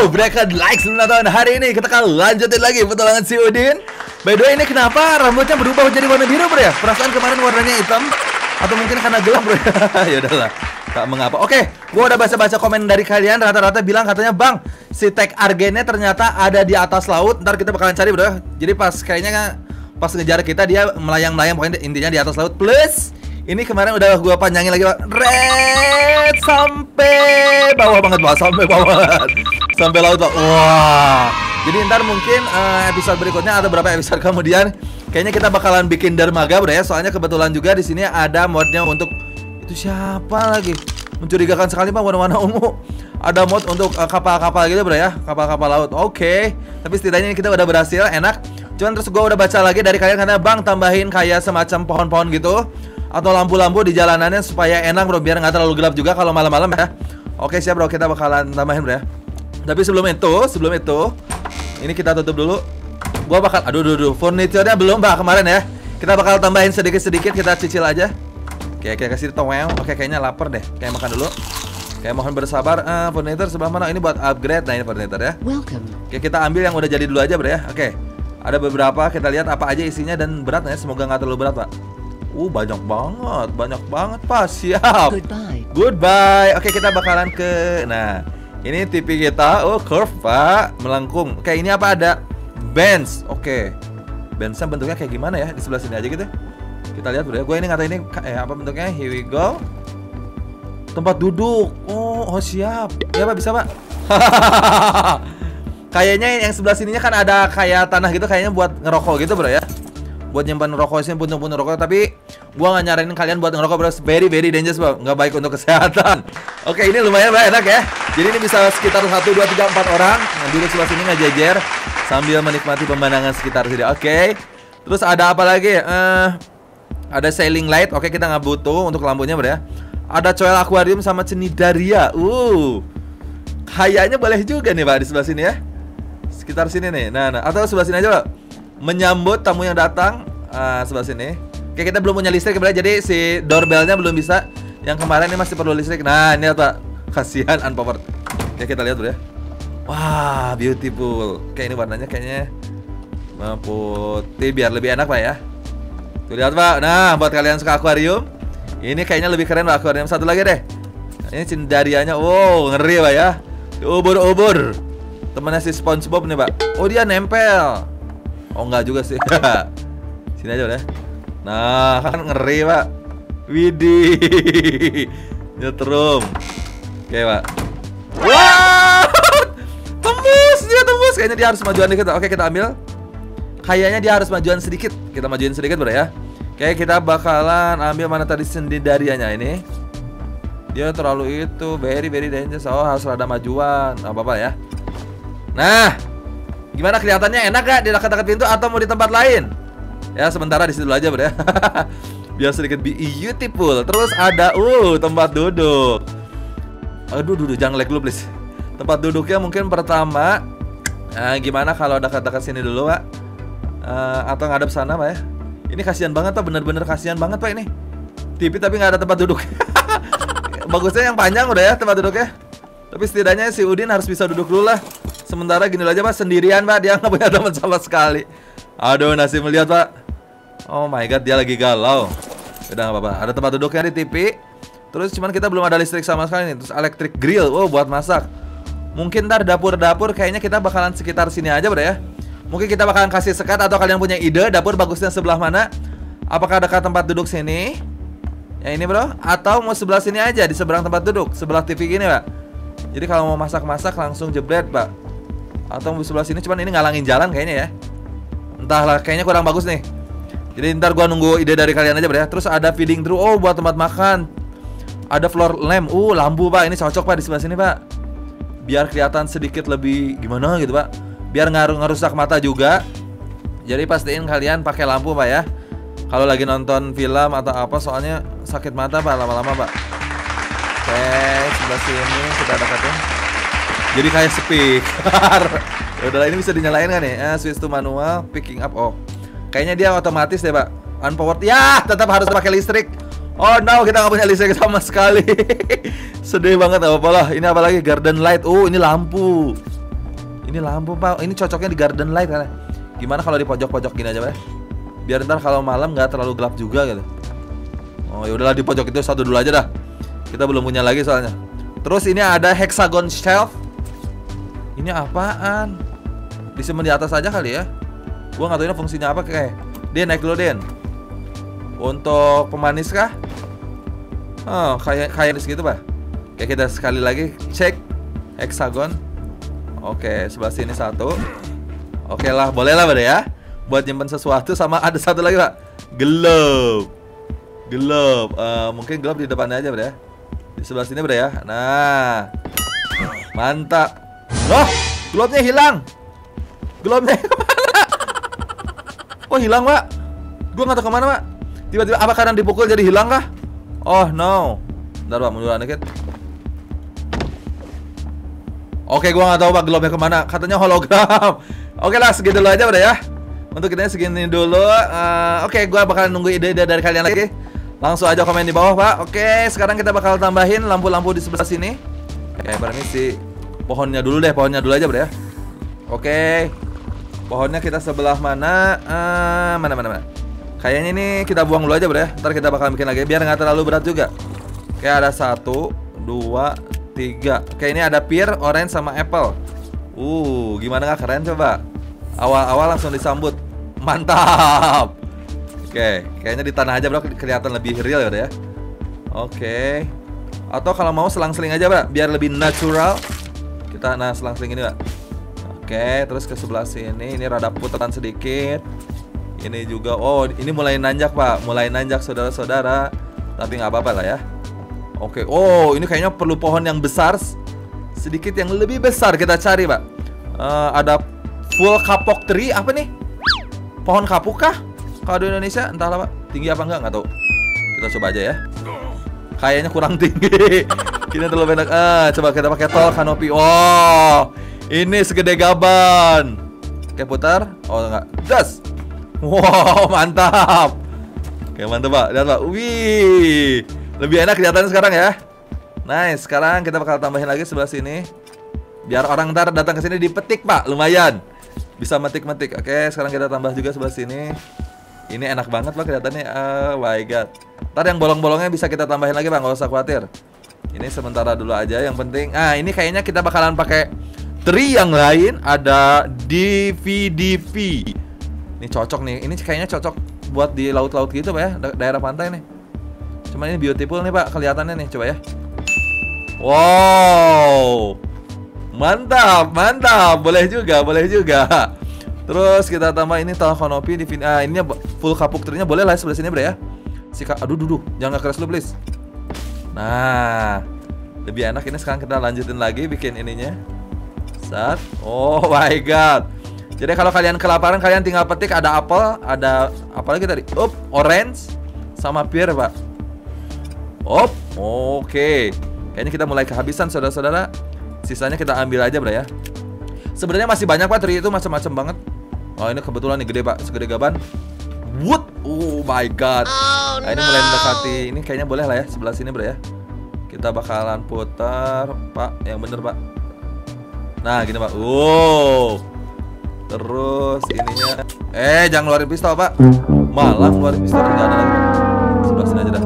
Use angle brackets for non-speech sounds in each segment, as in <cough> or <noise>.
Yo, like sebelum tahun hari ini. Kita akan lanjutin lagi petualangan si Udin. By the way ini kenapa rambutnya berubah menjadi warna biru bro ya? Perasaan kemarin warnanya hitam atau mungkin karena gelap bro? <laughs> Ya udahlah tak mengapa. Oke gua udah baca-baca komen dari kalian. Rata-rata bilang katanya bang si tag argennya ternyata ada di atas laut. Ntar kita bakalan cari bro. Jadi pas kayaknya pas ngejar kita dia melayang-melayang pokoknya intinya di atas laut. Plus ini kemarin udah gua panjangin lagi red sampai bawah banget bawah sampai bawah sampai laut pak. Wah. Jadi ntar mungkin uh, episode berikutnya atau berapa episode <laughs> kemudian Kayaknya kita bakalan bikin dermaga bro ya. Soalnya kebetulan juga di sini ada modnya untuk Itu siapa lagi? Mencurigakan sekali pak warna-warna ungu. Ada mod untuk eh, kapal-kapal gitu bro ya. Kapal-kapal laut. Oke. Okay. Tapi setidaknya kita udah berhasil Enak. Cuman terus gue udah baca lagi dari kalian Karena bang tambahin kayak semacam pohon-pohon gitu Atau lampu-lampu di jalanannya Supaya enak bro Biar nggak terlalu gelap juga kalau malam-malam ya. Oke siap bro. Kita bakalan tambahin bro ya Tapi sebelum itu Sebelum itu Ini kita tutup dulu Gua bakal aduh aduh aduh furniture-nya belum Mbak kemarin ya. Kita bakal tambahin sedikit-sedikit kita cicil aja. Oke, kita kasih toel. Oke, kayaknya lapar deh. Kayak makan dulu. Kayak mohon bersabar. Uh, furniture sebelah mana? Ini buat upgrade. Nah, ini furniture ya. Welcome. Oke, kita ambil yang udah jadi dulu aja, Bro ya. Oke. Ada beberapa, kita lihat apa aja isinya dan beratnya. Semoga nggak terlalu berat, Pak. Uh, banyak banget, banyak banget, Pak. Siap. Goodbye. Goodbye. Oke, kita bakalan ke Nah, ini TV kita. Oh, curve, Pak. Melengkung. Oke, ini apa ada? Benz. Oke. Benz bentuknya kayak gimana ya? Di sebelah sini aja gitu. Kita lihat dulu ya. Gue ini ngata ini eh apa bentuknya? Here we go. Tempat duduk. Oh, oh siap. Ya, Pak, bisa, Pak. <laughs> Kayaknya yang sebelah sininya kan ada kayak tanah gitu kayaknya buat ngerokok gitu, Bro ya. Buat nyimpan rokok sini puntung-puntung rokok tapi gua nggak nyaranin kalian buat ngerokok bro very very dangerous bro nggak baik untuk kesehatan <laughs> oke ini lumayan bro enak ya jadi ini bisa sekitar 1, 2, 3, 4 orang nah, duduk sebelah sini ngejejer sambil menikmati pemandangan sekitar sini. Oke. Terus ada apa lagi? Uh, ada sailing light. Oke, kita nggak butuh untuk lampunya, Bro ya. Ada coel akuarium sama cenidaria. Uh. Kayaknya boleh juga nih, Pak, di sebelah sini ya. Sekitar sini nih. Nah, nah. atau sebelah sini aja, Pak. Menyambut tamu yang datang uh, sebelah sini. Oke, kita belum punya listrik, Bro. Jadi si doorbellnya belum bisa. Yang kemarin ini masih perlu listrik. Nah, ini Pak. Kasihan unpowered. Oke, kita lihat dulu ya. Wah, beautiful. Kayak ini warnanya kayaknya putih biar lebih enak pak ya. Tuh lihat pak. Nah, buat kalian suka akuarium, ini kayaknya lebih keren pak akuarium. Satu lagi deh. Ini cindarianya. Wow, ngeri pak ya. Ubur-ubur. Temannya si SpongeBob nih pak. Oh dia nempel. Oh enggak juga sih. <laughs> Sini aja udah. Nah, kan ngeri pak. Widih. <laughs> Nyetrum. Oke pak. Wow <laughs> tembus dia tembus kayaknya dia harus majuan dikit oke kita ambil kayaknya dia harus majuan sedikit kita majuin sedikit bro ya Oke kita bakalan ambil mana tadi sendirianya ini dia terlalu itu very very dangerous oh harus rada majuan apa apa ya nah gimana kelihatannya enak gak di dekat-dekat pintu atau mau di tempat lain? Ya sementara di situ aja bro ya. <laughs> Biar sedikit beautiful. Terus ada uh tempat duduk. Aduh duduk jangan like dulu please. Tempat duduknya mungkin pertama uh, Gimana kalau dekat-dekat sini dulu pak? Uh, Atau ngadep sana pak ya? Ini kasihan banget pak. Bener-bener kasihan banget pak ini. TV tapi nggak ada tempat duduk. <laughs> Bagusnya yang panjang udah ya tempat duduknya. Tapi setidaknya si Udin harus bisa duduk dulu lah Sementara gini aja pak. Sendirian pak. Dia <laughs> nggak punya teman sama sekali. Aduh nasib melihat pak. Oh my god dia lagi galau. Udah nggak apa-apa. Ada tempat duduknya di TV Terus cuman kita belum ada listrik sama sekali nih. Terus electric grill. Oh buat masak. Mungkin ntar dapur-dapur kayaknya kita bakalan sekitar sini aja bro ya. Mungkin kita bakalan kasih sekat atau kalian punya ide dapur bagusnya sebelah mana. Apakah dekat tempat duduk sini? Yang ini bro. Atau mau sebelah sini aja di seberang tempat duduk. Sebelah TV gini pak. Jadi kalau mau masak-masak langsung jebret pak Atau mau sebelah sini cuman ini ngalangin jalan kayaknya ya. Entahlah kayaknya kurang bagus nih. Jadi ntar gua nunggu ide dari kalian aja bro ya. Terus ada feeding through. Oh buat tempat makan. Ada floor lamp. Uh lampu pak. Ini cocok pak di sebelah sini pak. Biar kelihatan sedikit lebih gimana gitu pak. Biar ngaruh ngerusak mata juga. Jadi pastiin kalian pakai lampu pak ya. Kalau lagi nonton film atau apa soalnya sakit mata pak lama-lama pak. Oke sebelah sini kita dekatin jadi kayak speaker <laughs> udah ini bisa dinyalain kan nih eh, switch to manual picking up oh kayaknya dia otomatis deh pak unpowered ya tetap harus pakai listrik Oh no, kita nggak punya listrik sama sekali. <laughs> Sedih banget apa lah. Ini apa lagi? Garden light. Oh, ini lampu. Ini lampu pak, ini cocoknya di garden light kan? Gimana kalau di pojok-pojok gini aja pak? Biar ntar kalau malam nggak terlalu gelap juga gitu. Oh ya udahlah di pojok itu satu dulu aja dah. Kita belum punya lagi soalnya. Terus ini ada hexagon shelf. Ini apaan? Disimpan di atas aja kali ya. Gua nggak tahu ini fungsinya apa kayak. Den naik dulu Den. Untuk pemanis kah? Oh kayak kayak di segitu pak. Kayak kita sekali lagi cek hexagon. Oke sebelah sini satu. Oke lah boleh lah ya. Buat nyimpan sesuatu sama ada satu lagi pak. Glove. Glove. Uh, mungkin glove di depannya aja pada ya. Di sebelah sini pada ya. Nah. Mantap. Oh, glove-nya hilang. Glove-nya <laughs> ke mana? Oh hilang pak. Gue nggak tahu ke mana pak. Tiba-tiba apa kadang dipukul jadi hilang kah? Oh no. Bentar pak, mundur dikit. Oke, gua nggak tahu pak glove-nya ke mana. Katanya hologram. <laughs> Oke lah, segitu aja udah ya. Untuk kita segini dulu. Uh, Oke, gua bakal nunggu ide-ide dari kalian lagi. Langsung aja komen di bawah pak. Oke, sekarang kita bakal tambahin lampu-lampu di sebelah sini. Oke, permisi. Pohonnya dulu deh, pohonnya dulu aja udah ya. Oke. Pohonnya kita sebelah mana? Uh, mana mana mana. Kayaknya ini kita buang dulu aja bro ya. Ntar kita bakal bikin lagi biar nggak terlalu berat juga. Kayak ada satu, dua, tiga. Kayak ini ada pear, orange sama apple. Uh, gimana nggak keren coba? Awal-awal langsung disambut. Mantap. Oke, kayaknya di tanah aja bro kelihatan lebih real ya. Oke. Atau kalau mau selang-seling aja bro, biar lebih natural. Kita nah selang-seling ini pak. Oke, terus ke sebelah sini ini rada putaran sedikit. Ini juga, oh ini mulai nanjak pak, mulai nanjak saudara-saudara. Tapi nggak apa-apa lah ya. Oke, oh ini kayaknya perlu pohon yang besar, sedikit yang lebih besar kita cari pak. Uh, ada full kapok tree apa nih? Pohon kapuk kah? Kalau di Indonesia entahlah pak, tinggi apa enggak nggak tahu. Kita coba aja ya. Kayaknya kurang tinggi. <laughs> Ini terlalu banyak. Ah, coba kita pakai tol kanopi. Oh, ini segede gaban. Oke putar. Oh enggak. Das. Wow mantap. Oke mantap pak. Lihat pak. Wih. Lebih enak kelihatan sekarang ya. Nice. Sekarang kita bakal tambahin lagi sebelah sini. Biar orang ntar datang ke sini dipetik pak. Lumayan. Bisa metik-metik. Oke. Sekarang kita tambah juga sebelah sini. Ini enak banget pak kelihatannya. Oh my god. Ntar yang bolong-bolongnya bisa kita tambahin lagi pak. Gak usah khawatir. Ini sementara dulu aja. Yang penting. Ah ini kayaknya kita bakalan pakai Tri yang lain ada DVDP. Ini cocok nih. Ini kayaknya cocok buat di laut-laut gitu, Pak ya, da daerah pantai nih. Cuma ini beautiful nih, Pak, kelihatannya nih. Coba ya. Wow. Mantap, mantap. Boleh juga, boleh juga. Terus kita tambah ini Talkonopi di ah, ini full kapuk trinya boleh lah sebelah sini, Bre ya. Sika aduh duduh, jangan keras lu, please. Nah, lebih enak ini sekarang kita lanjutin lagi bikin ininya. Sat. Oh my god. Jadi kalau kalian kelaparan kalian tinggal petik ada apel, ada apa lagi tadi? Up, orange sama pear, Pak. Op, oke. Okay. Kayaknya kita mulai kehabisan saudara-saudara. Sisanya kita ambil aja, Bro ya. Sebenarnya masih banyak Pak, tri itu macam-macam banget. Oh, ini kebetulan nih gede, Pak, segede gaban. Wood. Oh my god. Oh, nah, ini mulai mendekati. Ini kayaknya boleh lah ya sebelah sini, Bro ya. Kita bakalan putar, Pak. Yang bener, Pak. Nah gini pak. Wow. Terus ininya. Eh jangan ngeluarin pistol pak. Malah ngeluarin pistol Enggak ada lagi. Sebelah sini aja dah.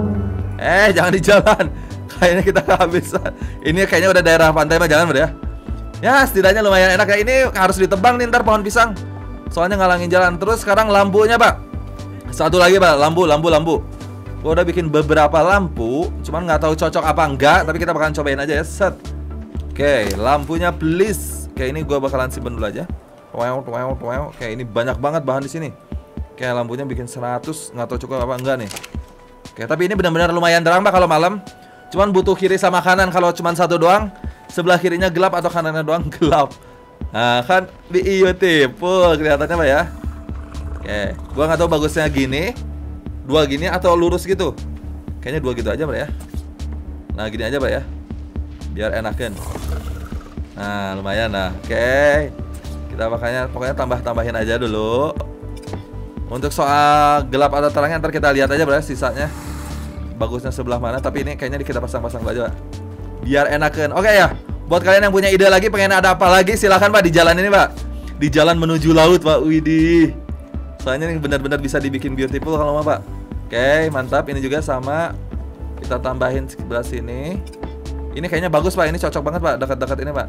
Eh jangan di jalan. <laughs> Kayaknya kita kehabisan Ini kayaknya udah daerah pantai mah jangan ya. Ya setidaknya lumayan enak ya. Ini harus ditebang nih ntar pohon pisang. Soalnya ngalangin jalan. Terus sekarang lampunya pak Satu lagi pak Lampu lampu lampu Gue udah bikin beberapa lampu Cuman nggak tahu cocok apa enggak Tapi kita bakalan cobain aja ya Set Oke, lampunya please. Oke, ini gue bakalan simpen dulu aja. Wow, wow, wow. Oke, ini banyak banget bahan di sini. Oke, lampunya bikin 100, nggak tahu cukup apa enggak nih. Oke, tapi ini benar-benar lumayan terang pak kalau malam. Cuman butuh kiri sama kanan kalau cuma satu doang. Sebelah kirinya gelap atau kanannya doang <laughs> gelap. Nah, kan di tipe kelihatannya pak ya. Oke, gua nggak tahu bagusnya gini, dua gini atau lurus gitu. Kayaknya dua gitu aja pak ya. Nah, gini aja pak ya biar enakan nah lumayan lah oke kita makanya pokoknya tambah tambahin aja dulu untuk soal gelap atau terangnya ntar kita lihat aja berarti sisanya bagusnya sebelah mana tapi ini kayaknya kita pasang-pasang aja biar enakan oke ya Buat kalian yang punya ide lagi pengen ada apa lagi silahkan Pak di jalan ini Pak. Di jalan menuju laut Pak. Widih. Soalnya ini benar-benar bisa dibikin beautiful kalau mau Pak. Oke, mantap. Ini juga sama. Kita tambahin sebelah sini. Ini kayaknya bagus Pak. Ini cocok banget Pak dekat-dekat ini Pak.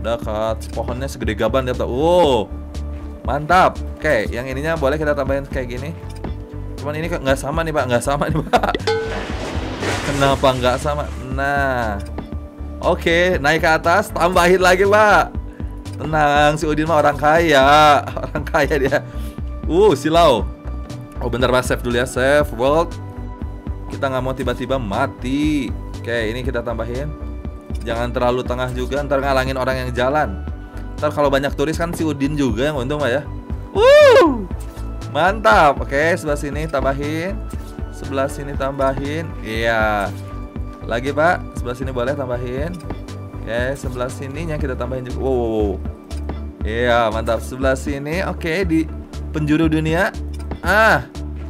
Dekat pohonnya segede gaban dia Pak. Wow. Mantap. Oke, yang ininya boleh kita tambahin kayak gini. Cuman ini nggak sama nih Pak, nggak sama nih Pak. <laughs> Kenapa nggak sama? Nah, oke, naik ke atas, tambahin lagi Pak. Tenang, si Udin mah orang kaya, <laughs> orang kaya dia. Uh, silau. Oh bentar Pak, save dulu ya, save world. Kita nggak mau tiba-tiba mati. Oke, ini kita tambahin. Jangan terlalu tengah juga, ntar ngalangin orang yang jalan. Ntar kalau banyak turis kan si Udin juga yang untung Pak ya. Uh, mantap. Oke, sebelah sini tambahin sebelah sini tambahin iya lagi pak sebelah sini boleh tambahin oke sebelah sininya kita tambahin juga wow. iya mantap sebelah sini oke di penjuru dunia. Ah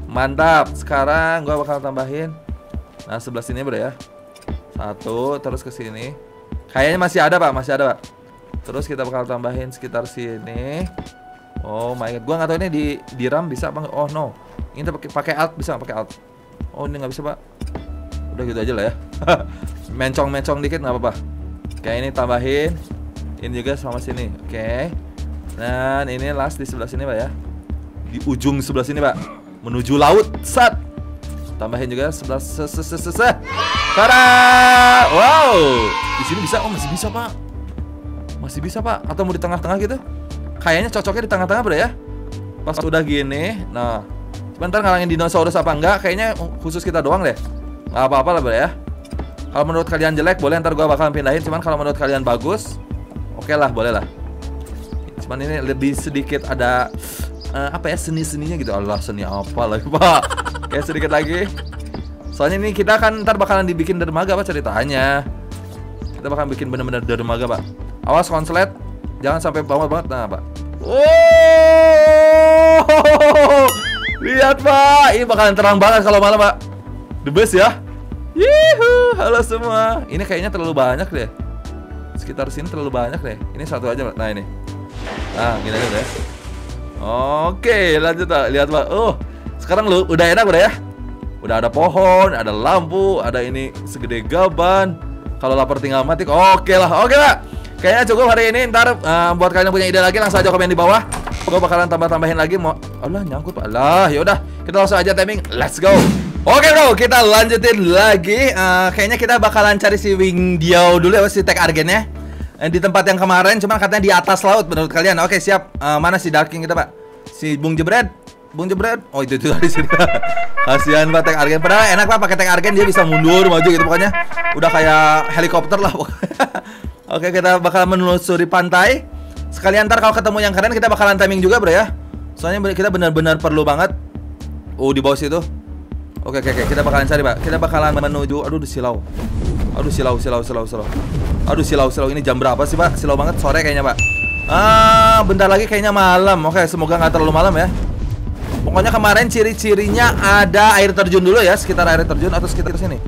mantap. Sekarang gua bakal tambahin. Nah sebelah sini bro ya. Satu terus ke sini. Kayaknya masih ada pak. Masih ada pak. Terus kita bakal tambahin sekitar sini. Oh my god. Gua nggak tahu ini di di RAM bisa apa oh no. Ini pakai pakai alt bisa pakai alt? Oh ini nggak bisa pak. Udah gitu aja lah ya. <laughs> Mencong-mencong dikit nggak apa-apa. Oke ini tambahin. Ini juga sama sini. Oke. Dan ini last di sebelah sini pak ya Di ujung sebelah sini pak. Menuju laut. Sat Tambahin juga. Sebelah se se se se se. Tada! Wow! Di sini bisa? Oh masih bisa pak. Masih bisa pak. Atau mau di tengah-tengah gitu? Kayaknya cocoknya di tengah-tengah bro ya. Pas udah gini Nah. Bentar ngalangin dinosaurus apa enggak Kayaknya khusus kita doang deh. Gak apa-apa lah ya. Kalau menurut kalian jelek boleh ntar gue bakal pindahin. Cuman kalau menurut kalian bagus Oke okay lah boleh lah. Cuman ini lebih sedikit ada uh, Apa ya seni-seninya gitu. Allah seni apa lagi pak? Kayak sedikit lagi. Soalnya ini kita kan ntar bakalan dibikin dermaga apa ceritanya. Kita bakalan bikin bener-bener dermaga pak. Awas konslet. Jangan sampai bawah banget. Nah pak. Oh! Lihat pak, ini bakalan terang banget kalau malam pak. The best ya. Yuhu, halo semua. Ini kayaknya terlalu banyak deh. Sekitar sini terlalu banyak deh. Ini satu aja pak, nah ini. Nah, gini aja deh Oke, lanjut pak, lihat pak. Oh, sekarang lu udah enak udah ya? Udah ada pohon, ada lampu, ada ini segede gaban. Kalau lapar tinggal mati, oke lah, oke pak. Kayaknya cukup hari ini, ntar uh, buat kalian yang punya ide lagi langsung aja komen di bawah. Gue bakalan tambah-tambahin lagi. Mau Allah nyangkut Pak. Lah, yaudah kita langsung aja timing. Let's go. Oke bro, kita lanjutin lagi. Uh, kayaknya kita bakalan cari si Wing Diao dulu ya, si tag argennya. Eh, di tempat yang kemarin, cuman katanya di atas laut menurut kalian. Oke siap. Uh, mana si Darking kita pak? Si Bung Jebret. Bung Jebret. Oh itu itu <laughs> tadi sini. Kasihan pak tag argen. Padahal enak pak pakai tag argen dia bisa mundur maju gitu pokoknya. Udah kayak helikopter lah. <laughs> Oke kita bakal menelusuri pantai. Sekalian ntar kalau ketemu yang keren kita bakalan timing juga bro ya Soalnya kita benar-benar perlu banget Oh di bawah situ Oke oke oke. Kita bakalan cari pak. Kita bakalan menuju Aduh silau. Aduh silau silau silau silau. Aduh silau silau. Ini jam berapa sih pak? Silau banget sore kayaknya pak. Ah bentar lagi kayaknya malam. Oke semoga nggak terlalu malam ya. Pokoknya kemarin ciri-cirinya ada air terjun dulu ya. Sekitar air terjun atau sekitar sini.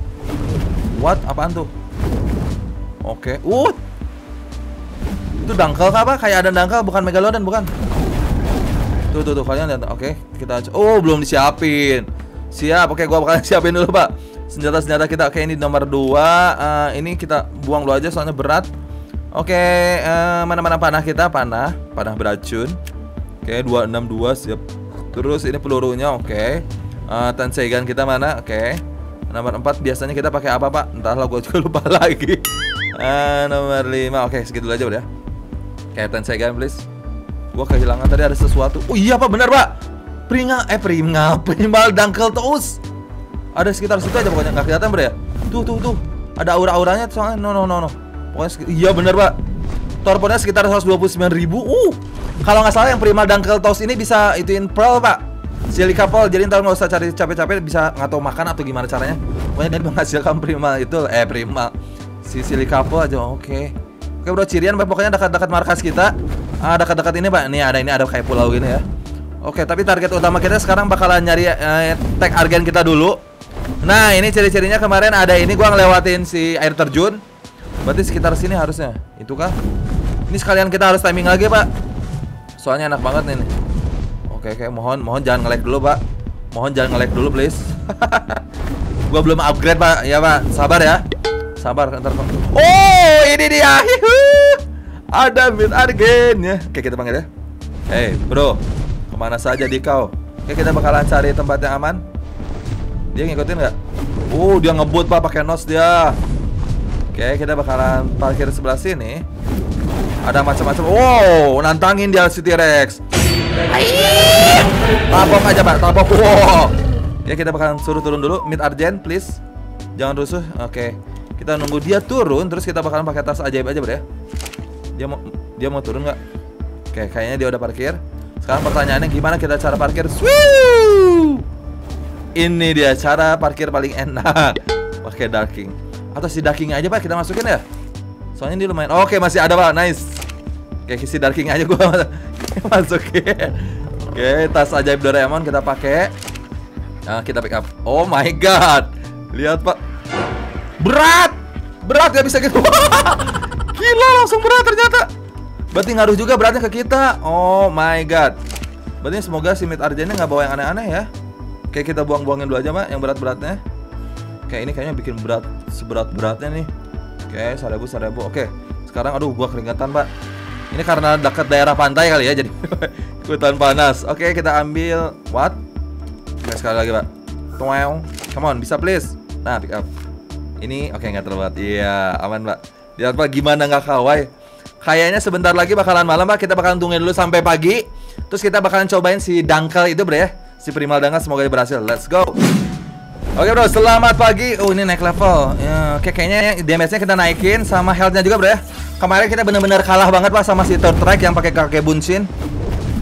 What? Apaan tuh? Oke. Uh itu dangkal apa? Kayak ada dangkal bukan megalodon bukan? Tuh tuh tuh. Kalian lihat. Oke, kita Oh, belum disiapin. Siap. Oke, gua bakalan <laughs> siapin dulu, Pak. Senjata-senjata kita. Oke, ini nomor 2. Uh, eh, ini kita buang dulu aja soalnya berat. Oke, uh, mana-mana panah kita? Panah, panah beracun. Oke, 262 siap. Terus ini pelurunya, oke. Uh, Tensei gun kita mana? Oke. Nomor 4 biasanya kita pakai apa, Pak? Entahlah gua juga <laughs> lupa lagi. Uh, nomor 5. Oke, segitu aja udah. Kaitan saya kan please Gua kehilangan tadi ada sesuatu Oh iya pak benar pak Pringa Eh pringa <laughs> Primal dangkel toes Ada sekitar situ aja pokoknya Gak kelihatan bro ya? Tuh tuh tuh. Ada aura-auranya soalnya. No no no no. Pokoknya Iya benar pak. Torponya sekitar 129 ribu. Uh Kalau nggak salah yang primal dangkel toes ini bisa ituin pearl pak. Silika pearl. Jadi ntar nggak usah cari capek-capek Bisa nggak tahu makan atau gimana caranya. Pokoknya dia menghasilkan primal itu Eh primal Si silika pearl aja oke. Okay. Oke bro Cirian pokoknya dekat-dekat markas kita. Ah, Dekat-dekat ini pak. Nih ada ini ada kayak pulau gini ya Oke tapi target utama kita sekarang bakalan nyari eh, tag argen kita dulu Nah ini ciri-cirinya kemarin ada ini gua ngelewatin si air terjun Berarti sekitar sini harusnya. Itu kah? Ini sekalian kita harus timing lagi, Pak. Soalnya enak banget nih. Oke, oke, mohon mohon jangan nge-lag dulu, Pak. Mohon jangan nge-lag dulu, please. <laughs> gua belum upgrade, Pak. Ya, Pak. Sabar ya. Sabar, ntar Oh, ini dia. Ada mid argen ya. Oke, kita panggil ya. Hey, bro. Ke mana saja di kau? Oke, kita bakalan cari tempat yang aman. Dia ngikutin nggak? Oh, dia ngebut, Pak, pakai nos dia. Oke, kita bakalan parkir sebelah sini. Ada macam-macam. Wow, nantangin dia si T-Rex. Tabok aja, Pak. Tabok. Wow. Oke, kita bakalan suruh turun dulu. Mid Argent, please. Jangan rusuh. Oke. Kita nunggu dia turun, terus kita bakalan pakai tas ajaib aja, Bro ya. Dia mau dia mau turun nggak? Oke, kayaknya dia udah parkir. Sekarang pertanyaannya gimana kita cara parkir? Ini dia cara parkir paling enak. <laughs> Pakai darking. Atau si darking aja, Pak, kita masukin ya? Soalnya ini lumayan. Oke, masih ada, Pak. Nice. Oke, si darking aja gua <laughs> masukin. Oke, tas ajaib Doraemon kita pakai. Nah, kita pick up. Oh my god. Lihat, Pak. Berat. Berat gak bisa gitu. <laughs> Gila, langsung berat ternyata. Berarti ngaruh juga beratnya ke kita. Oh my god. Berarti semoga si Mid Arjennya nggak bawa yang aneh-aneh ya. Oke, kita buang-buangin dulu aja, Pak, yang berat-beratnya. Oke, ini kayaknya bikin berat seberat-beratnya nih. Oke, seribu seribu. Oke, sekarang aduh gua keringatan, Pak. Ini karena dekat daerah pantai kali ya, jadi <laughs> ikutan panas. Oke, kita ambil what? Oke, sekali lagi, Pak. Wow. Come on, bisa please. Nah, pick up. Ini oke nggak terbuat. Iya, aman, Pak. Lihat Pak gimana nggak kawai. Kayaknya sebentar lagi bakalan malam, Pak. Kita bakalan tungguin dulu sampai pagi. Terus kita bakalan cobain si dangkal itu, Bro ya. Si primal dangkal semoga berhasil. Let's go. Oke bro, selamat pagi. Oh ini naik level. Ya, oke kayaknya damage-nya kita naikin sama health-nya juga bro ya. Kemarin kita benar-benar kalah banget pak sama si third track yang pakai kakek bunshin.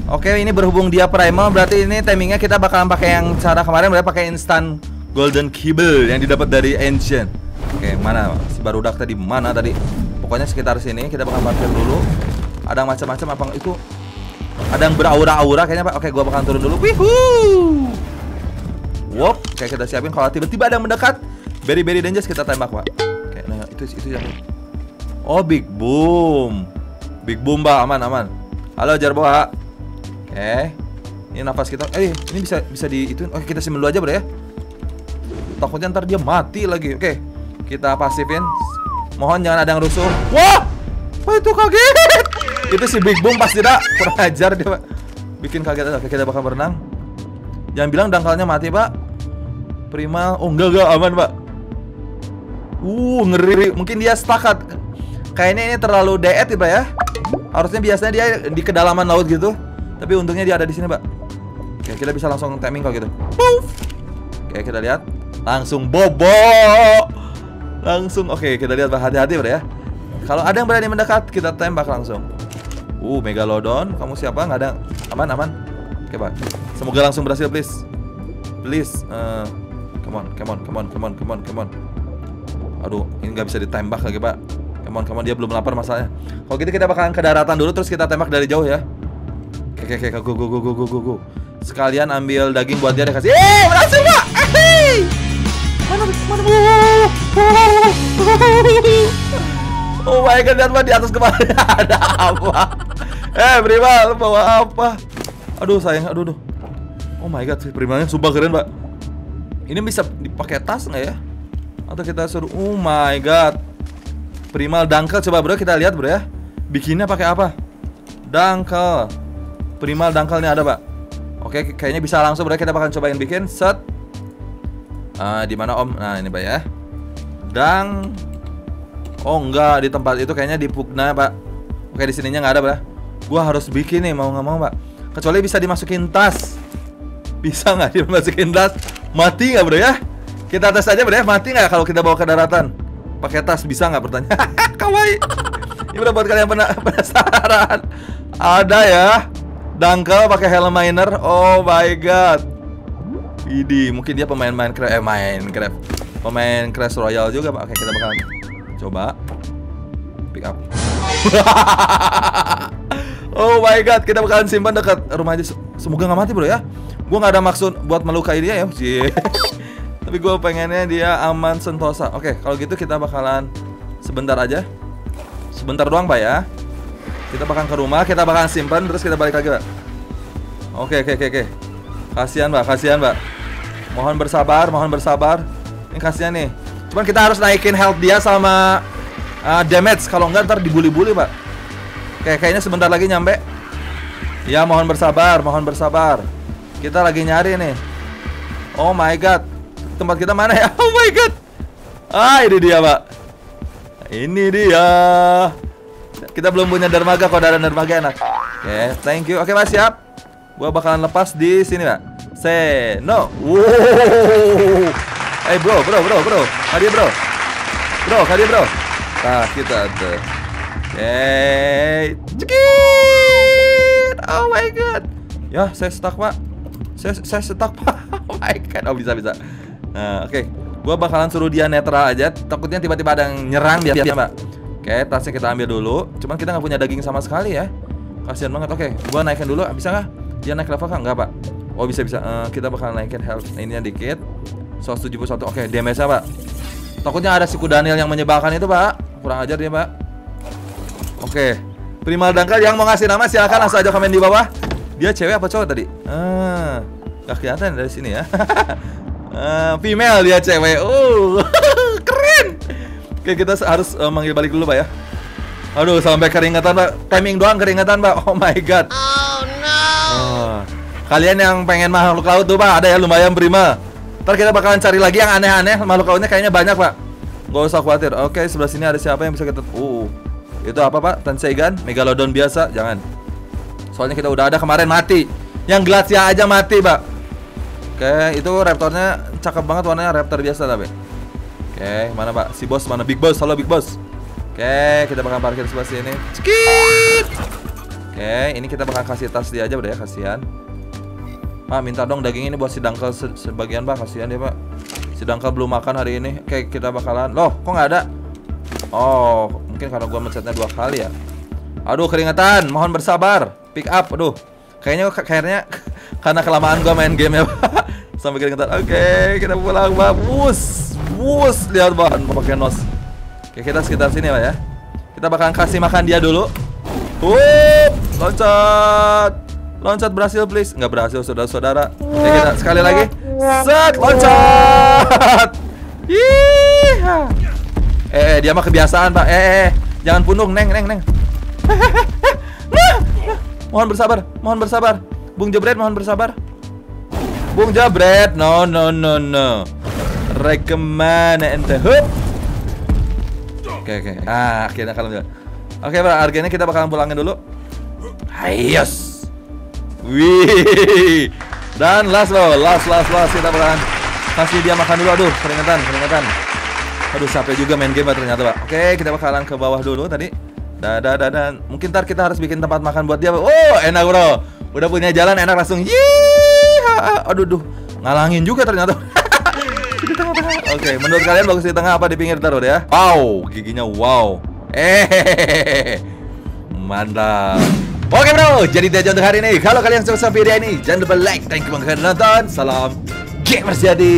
Oke ini berhubung dia primal berarti ini timingnya kita bakalan pakai yang cara kemarin berarti pakai instant golden kibble yang didapat dari ancient. Oke mana si barudak tadi mana tadi? Pokoknya sekitar sini kita bakal parkir dulu. Ada macam-macam apa itu? Ada yang beraura-aura kayaknya pak. Oke gua bakalan turun dulu. Wihuu. Wop, kayak kita siapin kalau tiba-tiba ada yang mendekat, very dangerous kita tembak, Pak. Oke, nah itu itu yang Oh, Big Boom. Big Boom, Pak, aman aman. Halo Jarbo, Oke. Ini nafas kita. Eh, ini bisa bisa di itu. Oke, kita simpen dulu aja, Bro ya. Takutnya ntar dia mati lagi. Oke. Kita pasifin. Mohon jangan ada yang rusuh. Wah! Wah, itu kaget. <laughs> itu si Big Boom pasti tidak kurang ajar dia, Pak. Bikin kaget aja. Oke, kita bakal berenang. Jangan bilang dangkalnya mati pak Primal Oh enggak enggak aman pak Uh ngeri Mungkin dia stakat Kayaknya ini terlalu ya pak ya Harusnya biasanya dia di kedalaman laut gitu Tapi untungnya dia ada di sini pak Oke kita bisa langsung timing kalau gitu Oke kita lihat Langsung bobo Langsung Oke kita lihat hati-hati pak ya Kalau ada yang berani mendekat kita tembak langsung Uh Megalodon Kamu siapa? Nggak ada Aman aman Oke pak Semoga langsung berhasil please. Please. Uh, come on, come on, come on, come on, come on, come on. Aduh, ini nggak bisa ditembak lagi, Pak. Come on, come on, dia belum lapar masalahnya. Kalau gitu kita bakalan ke daratan dulu terus kita tembak dari jauh ya. Oke, oke, oke, go, go, go, go, go, go. Sekalian ambil daging buat dia kasih. Eh, berhasil, Pak. Eh, mana, Oh my god, lihat di atas kemarin <laughs> ada apa? Eh, Primal, bawa apa? Aduh, sayang, aduh, aduh. Oh my god, primalnya sumpah keren, Pak. Ini bisa dipakai tas nggak ya? Atau kita suruh Oh my god. Primal dangkel coba bro kita lihat bro ya. Bikinnya pakai apa? Dangkel. Primal dangkelnya ada, Pak. Oke, kayaknya bisa langsung bro kita bakal cobain bikin set. Uh, di mana Om? Nah, ini Pak ya. Dang Oh enggak, di tempat itu kayaknya di Pugna, Pak. Oke, di sininya nggak ada, Pak. Gua harus bikin nih mau nggak mau, Pak. Kecuali bisa dimasukin tas. Bisa nggak <laughs> dimasukin tas? Mati nggak bro ya? Kita tes aja bro ya. Mati nggak kalau kita bawa ke daratan? Pakai tas bisa nggak pertanyaan? <laughs> Kawaii. Ini udah buat kalian <laughs> penasaran. Ada ya. Dangkel pakai helm miner. Oh my god. Idi, mungkin dia pemain Minecraft eh Minecraft. Pemain Crash Royale juga, Pak. Oke, kita bakal coba pick up. <laughs> oh my god, kita bakalan simpan dekat rumah aja. Semoga nggak mati, Bro ya. Gue nggak ada maksud buat melukai dia ya. <laughs> Tapi gue pengennya dia aman sentosa. Oke, kalau gitu kita bakalan sebentar aja Sebentar doang, Pak ya. Kita bakal ke rumah, kita bakal simpan terus kita balik lagi, Pak. Oke, oke, oke, oke. Kasihan, Pak, kasihan, Pak. Mohon bersabar, mohon bersabar. Ini kasihan nih. Cuman kita harus naikin health dia sama uh, damage. Kalau enggak ntar dibully-bully, Pak. Kayak kayaknya sebentar lagi nyampe. Ya, mohon bersabar, mohon bersabar. Kita lagi nyari nih. Oh my god. Tempat kita mana ya? <laughs> Oh my god. Ah, ini dia, Pak. Ini dia. Kita belum punya dermaga, kok ada dermaga enak. Oke, thank you. Oke, Mas, siap. Gua bakalan lepas di sini, Pak. Say no. Wow. Eh, bro, bro, bro, bro. Hadiah, bro. Bro, hadiah, bro. Nah, kita tuh. Oke. Cekit. Oh my god. Ya, saya stuck, Pak. Saya saya stuck, Pak. <laughs> Oh my god. Oh, bisa, bisa. Nah, oke. Gua bakalan suruh dia netral aja. Takutnya tiba-tiba ada yang nyerang dia, dia, Mbak. Oke, tasnya kita ambil dulu. Cuman kita nggak punya daging sama sekali ya. Kasihan banget. Oke, gua naikin dulu. Bisa nggak? Dia naik level kan? Nggak, Pak. Oh, bisa bisa. Uh, kita bakal naikin health ininya dikit. 171. Oke, damage-nya, Pak. Takutnya ada si Daniel yang menyebalkan itu, Pak. Kurang ajar dia, Pak. Oke. Prima Dangkal yang mau ngasih nama silakan langsung aja komen di bawah. Dia cewek apa cowok tadi? Ah, gak kelihatan dari sini ya. uh, <laughs> female dia cewek. Oh, <laughs> keren. Oke, kita harus uh, manggil balik dulu, Pak ya. Aduh, sampai keringetan, Pak. Timing doang keringetan, Pak. Oh my god. Oh no. Oh. Kalian yang pengen makhluk laut tuh, Pak, ada ya lumayan prima. Ntar kita bakalan cari lagi yang aneh-aneh. Makhluk lautnya kayaknya banyak, Pak. Gak usah khawatir. Oke, sebelah sini ada siapa yang bisa kita... Uh, itu apa, Pak? Tenseigan? Megalodon biasa? Jangan. Soalnya kita udah ada kemarin mati. Yang Glacia aja mati, Pak. Oke, itu raptornya cakep banget warnanya raptor biasa tapi. Oke, mana Pak? Si bos mana? Big Boss. Halo Big Boss. Oke, kita bakal parkir sebelah sini. Cekit. Oke, ini kita bakal kasih tas dia aja udah ya, kasihan. Pak, minta dong daging ini buat si Dangkel se sebagian Pak, kasihan dia Pak. Si Dangkel belum makan hari ini. Oke, kita bakalan. Loh, kok nggak ada? Oh, mungkin karena gua mencetnya dua kali ya. Aduh, keringetan. Mohon bersabar. Pick up. Aduh. Kayaknya kayaknya <laughs> karena kelamaan gua main game ya, Pak. <laughs> Sampai keringetan. Oke, kita pulang, Pak. Wus. Wus, lihat bahan pakai nos. Oke, kita sekitar sini, Pak ya. Kita bakalan kasih makan dia dulu. Wup, loncat. Loncat berhasil, please. Nggak berhasil, saudara-saudara. Kita sekali lagi. Set, loncat. Ih. Eh, dia mah kebiasaan, Pak. Eh, eh, jangan punung, Neng, Neng, Neng. <laughs> mohon bersabar, mohon bersabar. Bung Jebret, mohon bersabar. Bung Jebret, no, no, no, no. Rek ke mana ente? Hup. Oke, oke. Ah, akhirnya kalau Oke, Pak, harganya kita bakalan pulangin dulu. Hayos. Wih. Dan last loh, last, last, last kita bakalan kasih dia makan dulu. Aduh, keringetan, keringetan. Aduh, capek juga main game ternyata, Pak. Oke, kita bakalan ke bawah dulu tadi. Dadah, dan mungkin ntar kita harus bikin tempat makan buat dia. Oh, enak, Bro. Udah punya jalan enak langsung. Yee. Aduh, duh. Ngalangin juga ternyata. Oke, menurut kalian bagus di tengah apa di pinggir taruh ya? Wow, giginya wow. Eh, mantap. Oke bro, jadi itu untuk hari ini. Kalau kalian suka video ini, jangan lupa like, thank you banget nonton. Salam gamers jadi.